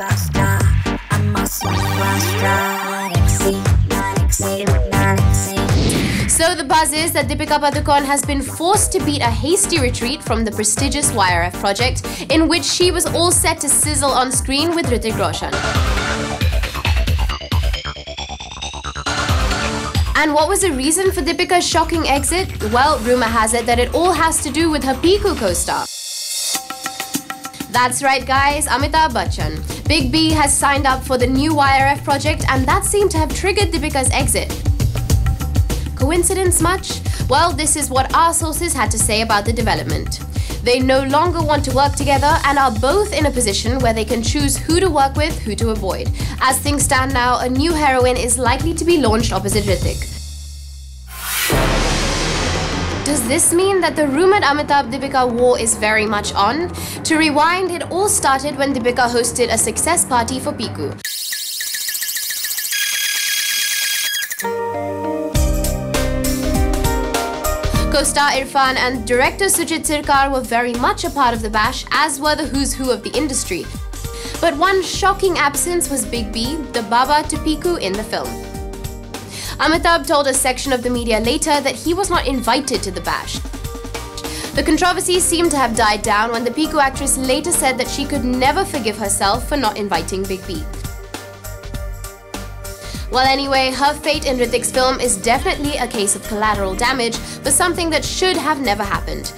superstar. I'm a. So the buzz is that Deepika Padukone has been forced to beat a hasty retreat from the prestigious YRF project, in which she was all set to sizzle on screen with Hrithik Roshan. And what was the reason for Deepika's shocking exit? Well, rumor has it that it all has to do with her Piku co-star. That's right, guys, Amitabh Bachchan. Big B has signed up for the new YRF project, and that seemed to have triggered Deepika's exit. Coincidence much? Well, this is what our sources had to say about the development. They no longer want to work together and are both in a position where they can choose who to work with, who to avoid. As things stand now, a new heroine is likely to be launched opposite Hrithik. Does this mean that the rumored Amitabh Deepika war is very much on? To rewind, it all started when Deepika hosted a success party for Piku. Co-star Irfan and director Shoojit Sircar were very much a part of the bash, as were the who's who of the industry. But one shocking absence was Big B, the Baba to Piku in the film. Amitabh told a section of the media later that he was not invited to the bash. The controversy seemed to have died down when the Piku actress later said that she could never forgive herself for not inviting Big B. Well, anyway, her fate in Hrithik's film is definitely a case of collateral damage for something that should have never happened.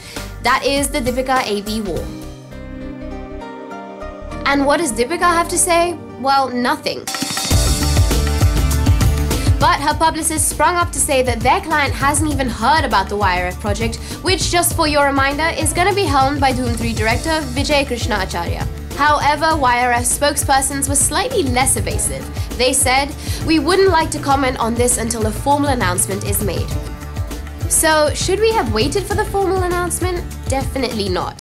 That is the Deepika AB war. And what does Deepika have to say? Well, nothing. But her publicist sprung up to say that their client hasn't even heard about the YRF project, which, just for your reminder, is going to be helmed by Dhoom 3 director Vijay Krishna Acharya. However, YRF spokespersons were slightly less evasive. They said, We wouldn't like to comment on this until a formal announcement is made. So, should we have waited for the formal announcement? Definitely not.